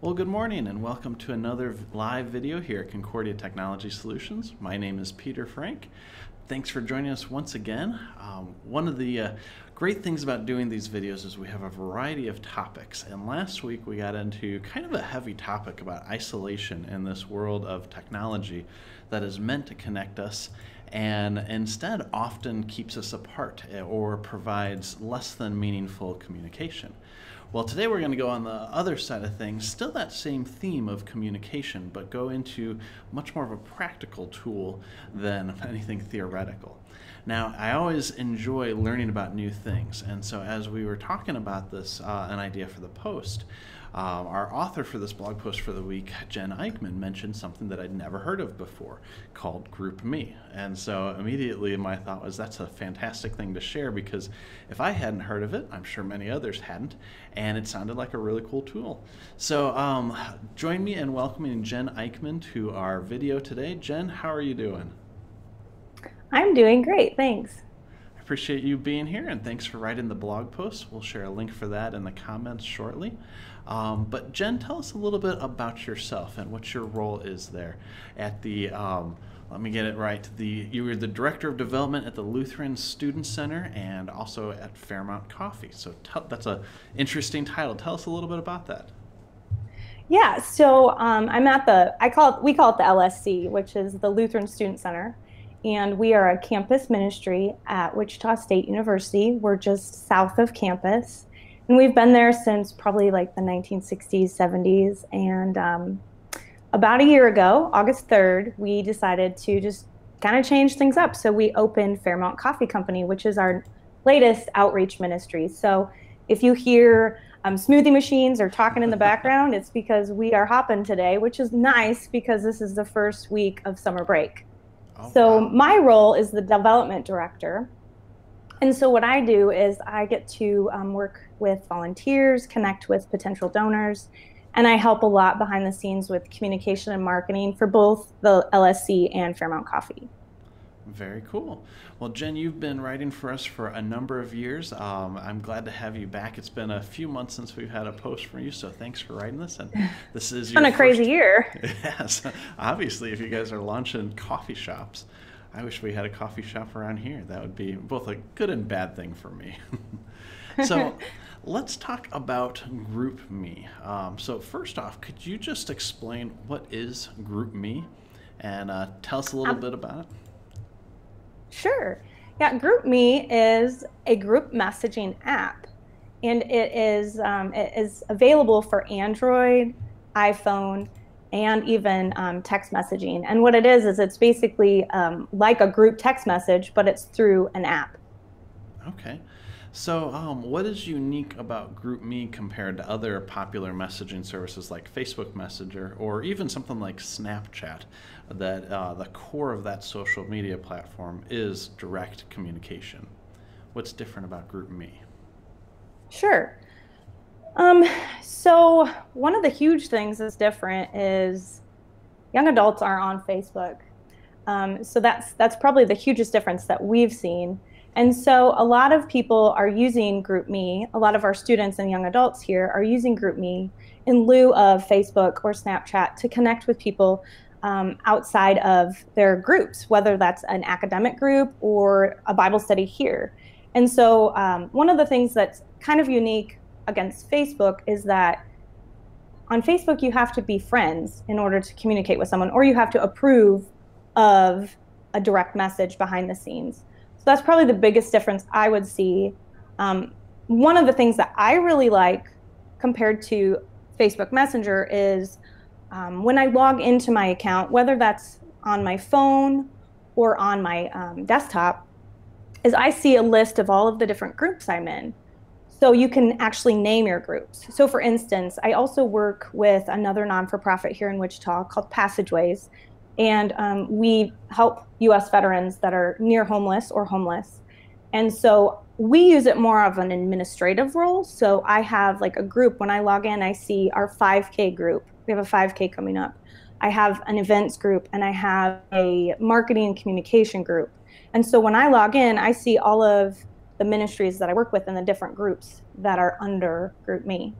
Well, good morning and welcome to another live video here at Concordia Technology Solutions. My name is Peter Frank. Thanks for joining us once again. Um, one of the uh, great things about doing these videos is we have a variety of topics. And last week we got into kind of a heavy topic about isolation in this world of technology that is meant to connect us and instead often keeps us apart eh, or provides less than meaningful communication. Well, today we're going to go on the other side of things, still that same theme of communication, but go into much more of a practical tool than anything theoretical. Now, I always enjoy learning about new things, and so as we were talking about this, uh, an idea for the post, um, our author for this blog post for the week, Jen Eichmann, mentioned something that I'd never heard of before called GroupMe. And so immediately my thought was that's a fantastic thing to share because if I hadn't heard of it, I'm sure many others hadn't, and it sounded like a really cool tool. So um, join me in welcoming Jen Eichmann to our video today. Jen, how are you doing? I'm doing great, thanks I appreciate you being here and thanks for writing the blog post. We'll share a link for that in the comments shortly. Um, but Jen, tell us a little bit about yourself and what your role is there at the. Um, let me get it right. The you were the director of development at the Lutheran Student Center and also at Fairmount Coffee. So tell, that's a interesting title. Tell us a little bit about that. Yeah, so um, I'm at the I call it we call it the LSC, which is the Lutheran Student Center, and we are a campus ministry at Wichita State University. We're just south of campus, and we've been there since probably like the 1960s, 70s. And um, about a year ago, August 3rd, we decided to just kind of change things up. So we opened Fairmount Coffee Company, which is our latest outreach ministry. So if you hear um, smoothie machines or talking in the background, it's because we are hopping today, which is nice because this is the first week of summer break. Oh, so wow. my role is the development director. And so what I do is I get to um, work with volunteers, connect with potential donors, and I help a lot behind the scenes with communication and marketing for both the LSC and Fairmount Coffee. Very cool. Well, Jen, you've been writing for us for a number of years. Um, I'm glad to have you back. It's been a few months since we've had a post from you, so thanks for writing this. And this is been a crazy year. yes, obviously, if you guys are launching coffee shops, I wish we had a coffee shop around here. That would be both a good and bad thing for me. so. let's talk about GroupMe. Um, so first off, could you just explain what is GroupMe and uh, tell us a little um, bit about it? Sure. Yeah, GroupMe is a group messaging app, and it is um, it is available for Android, iPhone, and even um, text messaging. And what it is is it's basically um, like a group text message, but it's through an app. Okay. So, um, what is unique about GroupMe compared to other popular messaging services like Facebook Messenger or even something like Snapchat? That uh, the core of that social media platform is direct communication. What's different about GroupMe? Sure. Um, so, one of the huge things that's different is young adults are on Facebook. Um, so that's that's probably the hugest difference that we've seen. And so a lot of people are using GroupMe. A lot of our students and young adults here are using GroupMe in lieu of Facebook or Snapchat to connect with people um, outside of their groups, whether that's an academic group or a Bible study here. And so um, one of the things that's kind of unique against Facebook is that on Facebook you have to be friends in order to communicate with someone, or you have to approve of a direct message behind the scenes that's probably the biggest difference I would see. Um, one of the things that I really like compared to Facebook Messenger is um, when I log into my account, whether that's on my phone or on my um, desktop, is I see a list of all of the different groups I'm in. So you can actually name your groups. So for instance, I also work with another non-for-profit here in Wichita called Passageways, and um, we help U.S. veterans that are near homeless or homeless. And so we use it more of an administrative role. So I have like a group. When I log in, I see our 5K group. We have a 5K coming up. I have an events group and I have a marketing and communication group. And so when I log in, I see all of the ministries that I work with and the different groups that are under GroupMe.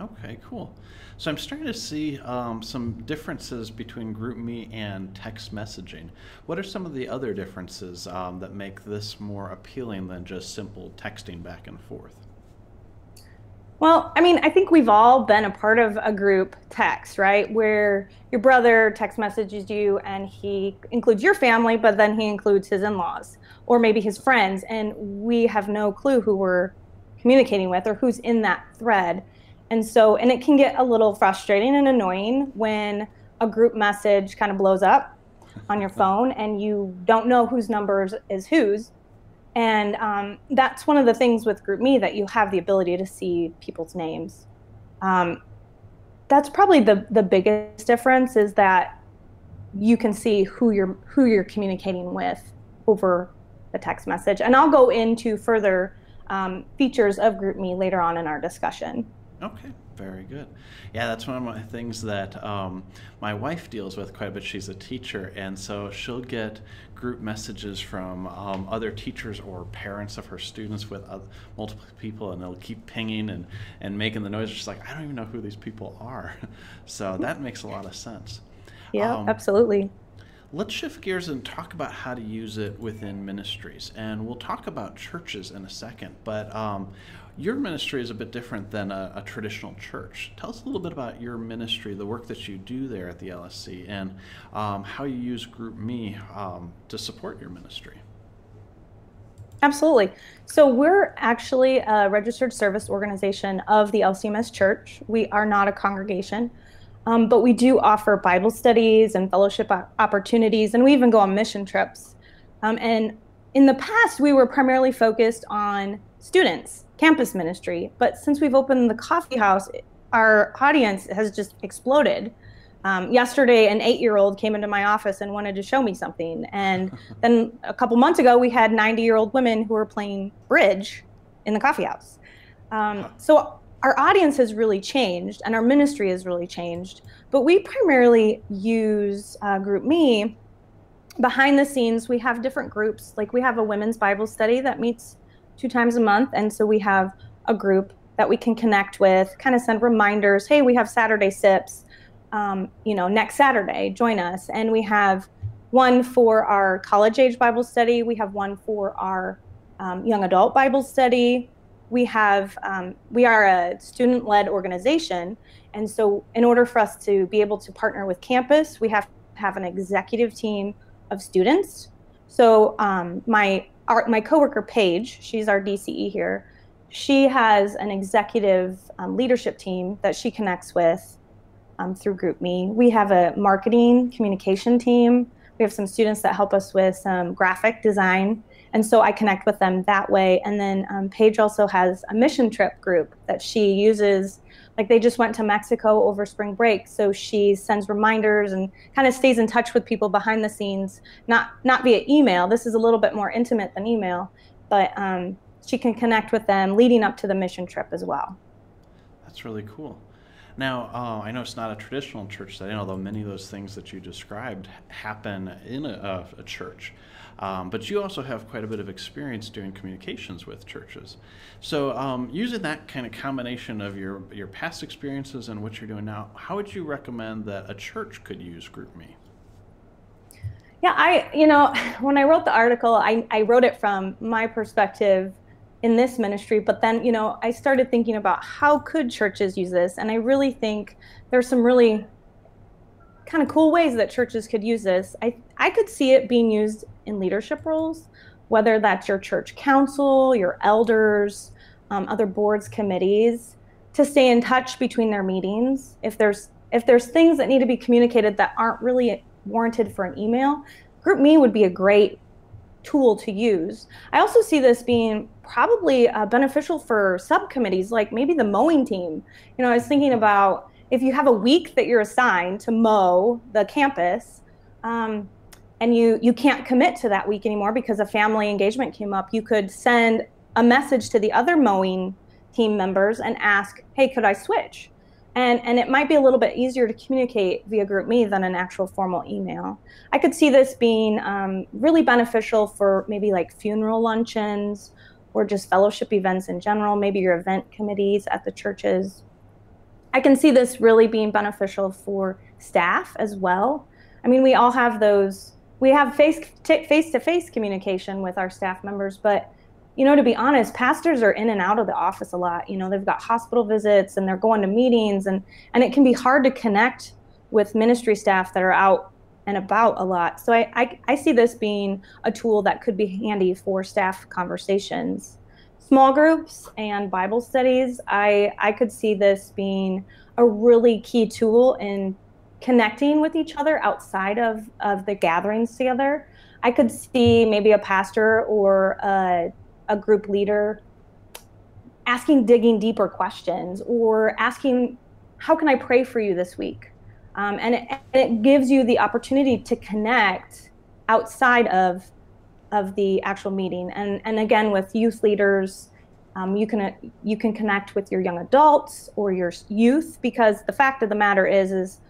Okay, cool. So I'm starting to see um, some differences between GroupMe and text messaging. What are some of the other differences um, that make this more appealing than just simple texting back and forth? Well, I mean, I think we've all been a part of a group text, right? Where your brother text messages you and he includes your family, but then he includes his in laws or maybe his friends, and we have no clue who we're communicating with or who's in that thread. And so, and it can get a little frustrating and annoying when a group message kind of blows up on your phone and you don't know whose numbers is whose and um, that's one of the things with GroupMe that you have the ability to see people's names. Um, that's probably the the biggest difference is that you can see who you're who you're communicating with over the text message. And I'll go into further um, features of GroupMe later on in our discussion. Okay. Very good. Yeah, that's one of my things that um, my wife deals with quite a bit. She's a teacher, and so she'll get group messages from um, other teachers or parents of her students with other, multiple people, and they'll keep pinging and, and making the noise. She's like, I don't even know who these people are. so that makes a lot of sense. Yeah, um, absolutely. Let's shift gears and talk about how to use it within ministries. And we'll talk about churches in a second. But um, your ministry is a bit different than a, a, traditional church. Tell us a little bit about your ministry, the work that you do there at the LSC, and um, how you use GroupMe um, to support your ministry. Absolutely. So, we're actually a registered service organization of the LCMS Church. We are not a congregation, um, but we do offer Bible studies and fellowship opportunities, and we even go on mission trips. Um, and in the past, we were primarily focused on students campus ministry. But since we've opened the coffee house, our audience has just exploded. Um, yesterday, an eight year old came into my office and wanted to show me something. And then a couple months ago, we had 90 year old women who were playing bridge in the coffee house. Um, so our audience has really changed and our ministry has really changed. But we primarily use uh, GroupMe. Behind the scenes, we have different groups. Like we have a women's Bible study that meets two times a month. And so we have a group that we can connect with, kind of send reminders. Hey, we have Saturday sips. Um, you know, next Saturday, join us. And we have one for our college age Bible study. We have one for our um, young adult Bible study. We have um, we are a student led organization, and so in order for us to be able to partner with campus, we have to have an executive team of students. So um, my our, my coworker Paige, she's our DCE here. She has an executive um, leadership team that she connects with um, through GroupMe. We have a marketing communication team. We have some students that help us with some graphic design, and so I connect with them that way. And then um, Paige also has a mission trip group that she uses like they just went to Mexico over spring break, so she sends reminders and kind of stays in touch with people behind the scenes, not not via email. This is a little bit more intimate than email, but um, she can connect with them leading up to the mission trip as well. That's really cool. Now, uh, I know it's not a traditional church setting, although many of those things that you described happen in a, a church. Um, but you also have quite a bit of experience doing communications with churches. So, um, using that kind of combination of your, your past experiences and what you're doing now, how would you recommend that a church could use GroupMe? Yeah, I, you know, when I wrote the article, I, I wrote it from my perspective in this ministry, but then, you know, I started thinking about how could churches use this? And I really think there's some really kind of cool ways that churches could use this. I, I could see it being used in leadership roles, whether that's your church council, your elders, um, other boards, committees, to stay in touch between their meetings. If there's if there's things that need to be communicated that aren't really warranted for an email, GroupMe would be a great tool to use. I also see this being probably uh, beneficial for subcommittees, like maybe the mowing team. You know, I was thinking about if you have a week that you're assigned to mow the campus, um, and you you can't commit to that week anymore because a family engagement came up, you could send a message to the other mowing team members and ask, "Hey, could I switch?" And and it might be a little bit easier to communicate via GroupMe than an actual formal email. I could see this being um, really beneficial for maybe like funeral luncheons or just fellowship events in general. Maybe your event committees at the churches. I can see this really being beneficial for staff as well. I mean, we all have those, we have face to face communication with our staff members, but you know, to be honest, pastors are in and out of the office a lot. You know, they've got hospital visits and they're going to meetings, and and it can be hard to connect with ministry staff that are out and about a lot. So I, I, I see this being a tool that could be handy for staff conversations small groups and Bible studies, I, I could see this being a really key tool in connecting with each other outside of, of the gatherings together. I could see maybe a pastor or a, a group leader asking digging deeper questions or asking, How can I pray for you this week? Um, and, it, and it gives you the opportunity to connect outside of of the actual meeting. And, and again, with youth leaders, um, you can you can connect with your young adults or your youth because the fact of the matter is is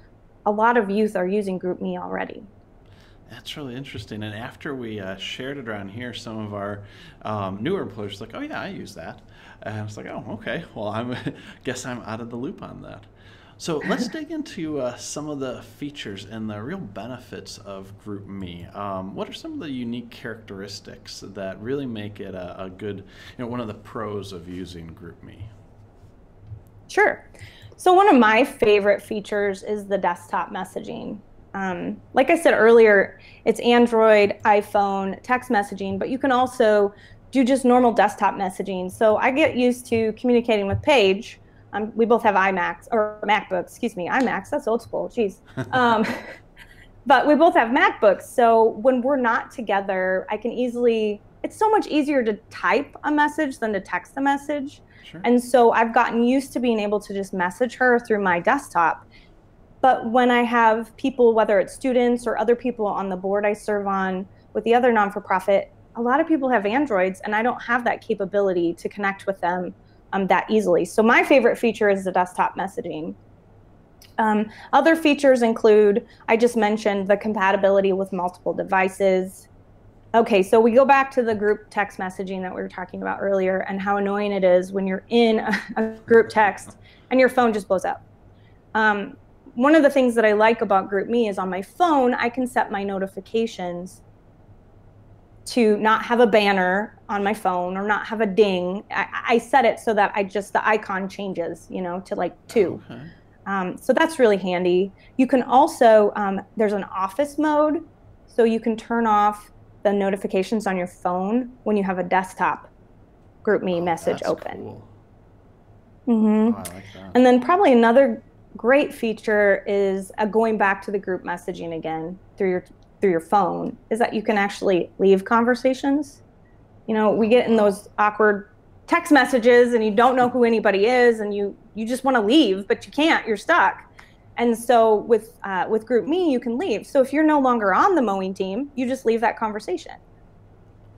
a lot of youth are using GroupMe already. That's really interesting. And after we uh, shared it around here, some of our um, newer employers like, "Oh yeah, I use that," and I was like, "Oh okay. Well, I guess I'm out of the loop on that." So let's dig into uh, some of the features and the real benefits of GroupMe. Um, what are some of the unique characteristics that really make it a, a good, you know, one of the pros of using GroupMe? Sure. So one of my favorite features is the desktop messaging. Um, like I said earlier, it's Android, iPhone, text messaging, but you can also do just normal desktop messaging. So I get used to communicating with Paige um, we both have iMacs or MacBooks, excuse me, iMacs. That's old school. Jeez. Um, but we both have MacBooks. So when we're not together, I can easily. It's so much easier to type a message than to text a message. Sure. And so I've gotten used to being able to just message her through my desktop. But when I have people, whether it's students or other people on the board I serve on with the other non for profit, a lot of people have Androids, and I don't have that capability to connect with them um, that easily. So my favorite feature is the desktop messaging. Um, other features include, I just mentioned the compatibility with multiple devices. Okay, so we go back to the group text messaging that we were talking about earlier and how annoying it is when you're in a, a group text and your phone just blows up. Um, one of the things that I like about GroupMe is on my phone, I can set my notifications to not have a banner on my phone or not have a ding. I, I set it so that I just the icon changes, you know, to like two. Okay. Um, so that's really handy. You can also um, there's an office mode, so you can turn off the notifications on your phone when you have a desktop GroupMe oh, message open. Cool. Mm-hmm. Oh, like and then probably another great feature is uh, going back to the group messaging again through your through your phone is that you can actually leave conversations. You know, we get in those awkward text messages and you don't know who anybody is and you you just want to leave but you can't you're stuck. And so with uh, with GroupMe you can leave. So if you're no longer on the mowing team you just leave that conversation.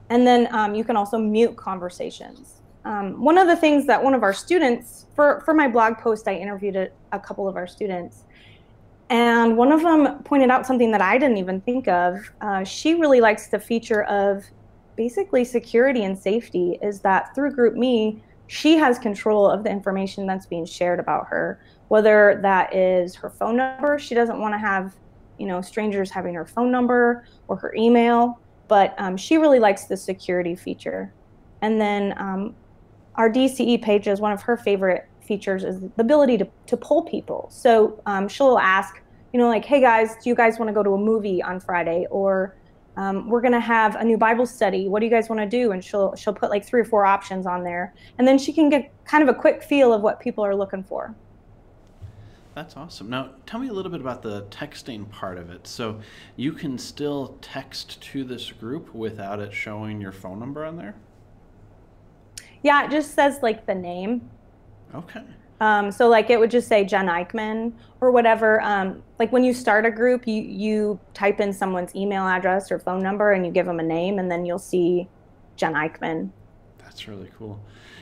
And then um, you can also mute conversations. Um, one of the things that one of our students for for my blog post i interviewed a, a couple of our students. And one of them pointed out something that I didn't even think of. Uh, she really likes the feature of basically security and safety, is that through GroupMe, she has control of the information that's being shared about her, whether that is her phone number. She doesn't want to have, you know, strangers having her phone number or her email, but um, she really likes the security feature. And then um, our DCE Paige is one of her favorite features is the ability to, to pull people. So um, she'll ask, you know, like, hey guys, do you guys want to go to a movie on Friday? Or um, we're going to have a new Bible study. What do you guys want to do? And she'll she'll put like three or four options on there, and then she can get kind of a quick feel of what people are looking for. That's awesome. Now, tell me a little bit about the texting part of it. So, you can still text to this group without it showing your phone number on there? Yeah, it just says like the name. Okay. Um, so like it would just say Jen Eichman or whatever. Um, like when you start a group, you you type in someone's email address or phone number and you give them a name, and then you'll see Jen Eichman. That's really cool.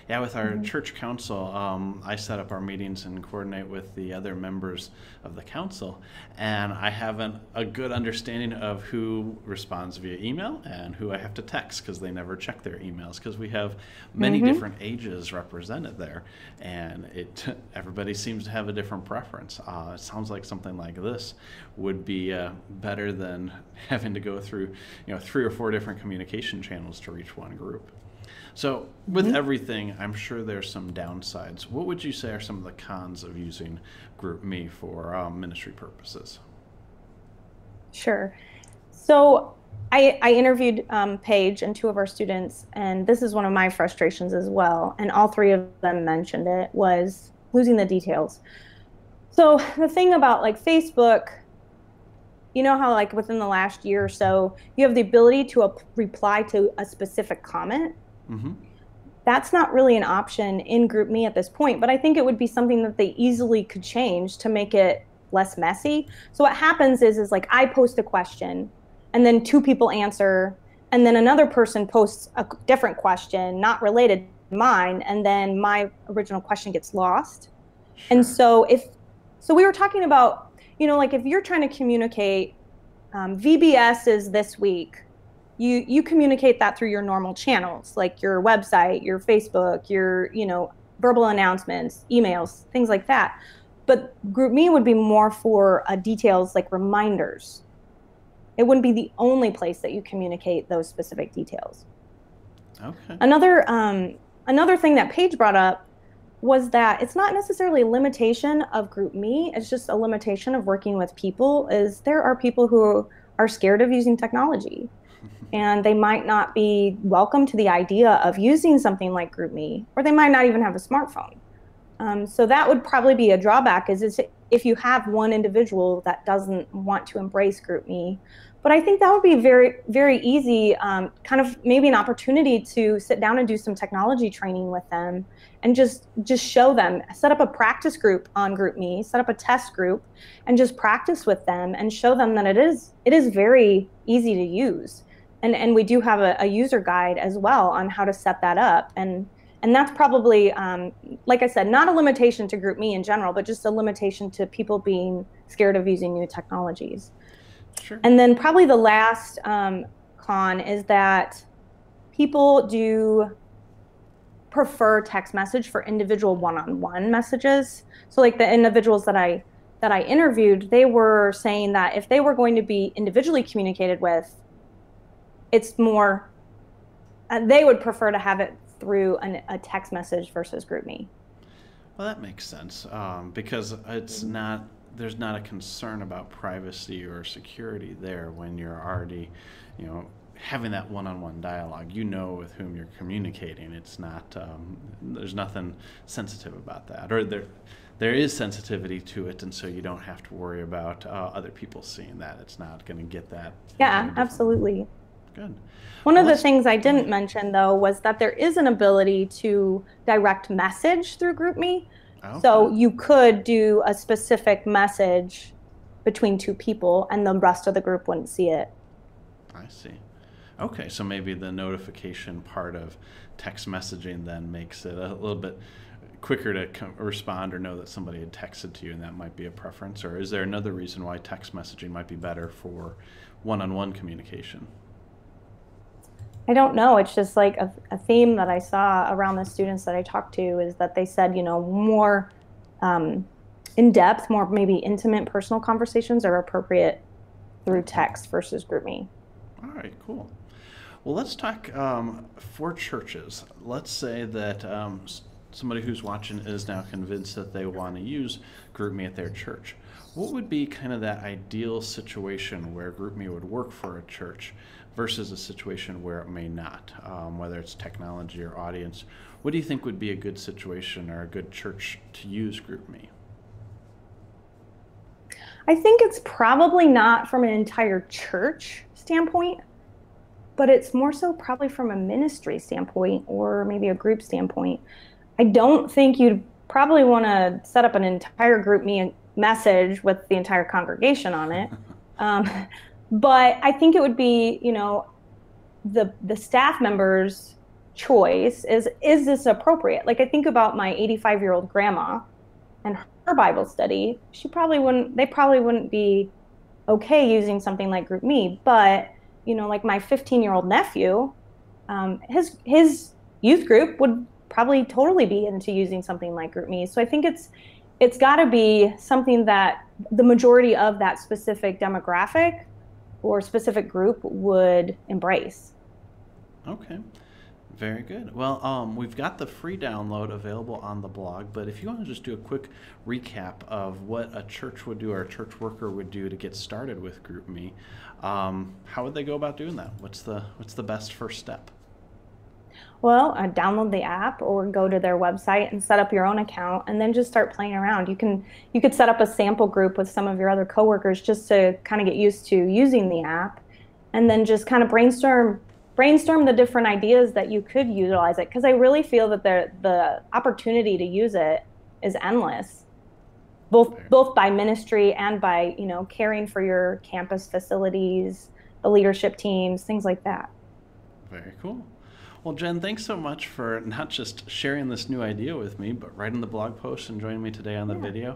Yeah, with our mm-hmm. church council, um, I set up our meetings and coordinate with the other members of the council, and I have an, a good understanding of who responds via email and who I have to text because they never check their emails because we have many mm-hmm. different ages represented there, and it everybody seems to have a different preference. Uh, it sounds like something like this would be uh, better than having to go through you know three or four different communication channels to reach one group. So, with mm-hmm. everything, I'm sure there's some downsides. What would you say are some of the cons of using GroupMe for um, ministry purposes? Sure. So, I, I interviewed um, Paige and two of our students, and this is one of my frustrations as well. And all three of them mentioned it was losing the details. So the thing about like Facebook, you know how like within the last year or so, you have the ability to reply to a specific comment. Mm-hmm. That's not really an option in GroupMe at this point, but I think it would be something that they easily could change to make it less messy. So what happens is is like I post a question and then two people answer and then another person posts a different question not related to mine and then my original question gets lost. Sure. And so if so we were talking about, you know, like if you're trying to communicate um, VBS is this week you you communicate that through your normal channels like your website your facebook your you know verbal announcements emails things like that. But GroupMe would be more for uh, details like reminders. It wouldn't be the only place that you communicate those specific details. Okay. Another um, another thing that paige brought up was that it's not necessarily a limitation of GroupMe it's just a limitation of working with people is there are people who are scared of using technology and they might not be welcome to the idea of using something like GroupMe, or they might not even have a smartphone. Um, so that would probably be a drawback. Is, if you have one individual that doesn't want to embrace GroupMe, but I think that would be very very easy, um, kind of maybe an opportunity to sit down and do some technology training with them, and just just show them, set up a practice group on GroupMe, set up a test group, and just practice with them and show them that it is it is very easy to use and and we do have a, a, user guide as well on how to set that up. And and that's probably um, like i said not a limitation to GroupMe in general but just a limitation to people being scared of using new technologies. Sure. and then probably the last um, con is that people do prefer text message for individual one-on-one messages. So like the individuals that i that i interviewed they were saying that if they were going to be individually communicated with it's more uh, they would prefer to have it through an, a text message versus GroupMe well that makes sense um, because it's not there's not a concern about privacy or security there when you're already you know having that one-on-one dialogue. You know with whom you're communicating. It's not um, there's nothing sensitive about that or there there is sensitivity to it and so you don't have to worry about uh, other people seeing that. It's not going to get that yeah absolutely Good. One well, of the things I didn't mm-hmm. mention though was that there is an ability to direct message through GroupMe. Okay. So you could do a specific message between two people and the rest of the group wouldn't see it. I see. Okay, so maybe the notification part of text messaging then makes it a little bit quicker to respond or know that somebody had texted to you, and that might be a preference. Or is there another reason why text messaging might be better for one on one communication? I don't know. It's just like a, a, theme that I saw around the students that I talked to is that they said, you know, more um, in depth, more maybe intimate personal conversations are appropriate through text versus GroupMe. All right, cool. Well, let's talk um, for churches. Let's say that um, somebody who's watching is now convinced that they want to use GroupMe at their church. What would be kind of that ideal situation where GroupMe would work for a church? Versus a situation where it may not, um, whether it's technology or audience. What do you think would be a good situation or a good church to use GroupMe? I think it's probably not from an entire church standpoint, but it's more so probably from a ministry standpoint or maybe a group standpoint. I don't think you'd probably want to set up an entire GroupMe message with the entire congregation on it. Um, but I think it would be, you know, the the staff members choice is is this appropriate? Like I think about my 85 year old grandma and her Bible study. She probably wouldn't. They probably wouldn't be okay using something like GroupMe, but you know, like my 15 year old nephew, um, his his youth group would probably totally be into using something like GroupMe. So I think it's it's got to be something that the majority of that specific demographic or specific group would embrace. Okay. Very good. Well, um, we've got the free download available on the blog, but if you want to just do a quick recap of what a church would do or a church worker would do to get started with GroupMe, um, how would they go about doing that? What's the what's the best first step? Well, uh, download the app or go to their website and set up your own account, and then just start playing around. You can you could set up a sample group with some of your other coworkers just to kind of get used to using the app, and then just kind of brainstorm brainstorm the different ideas that you could utilize it. Because I really feel that the the opportunity to use it is endless both both by ministry and by you know caring for your campus facilities the leadership teams things like that. Very cool well, Jen, thanks so much for not just sharing this new idea with me, but writing the blog post and joining me today on the yeah. video.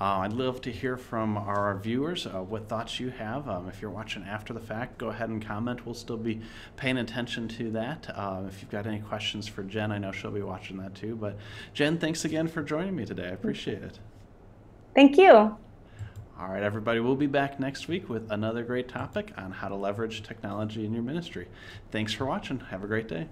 Uh, I'd love to hear from our viewers uh, what thoughts you have. Um, if you're watching after the fact, go ahead and comment. We'll still be paying attention to that. Uh, if you've got any questions for Jen, I know she'll be watching that too. But Jen, thanks again for joining me today. I appreciate it. Thank you. All right, everybody, we'll be back next week with another great topic on how to leverage technology in your ministry. Thanks for watching. Have a great day.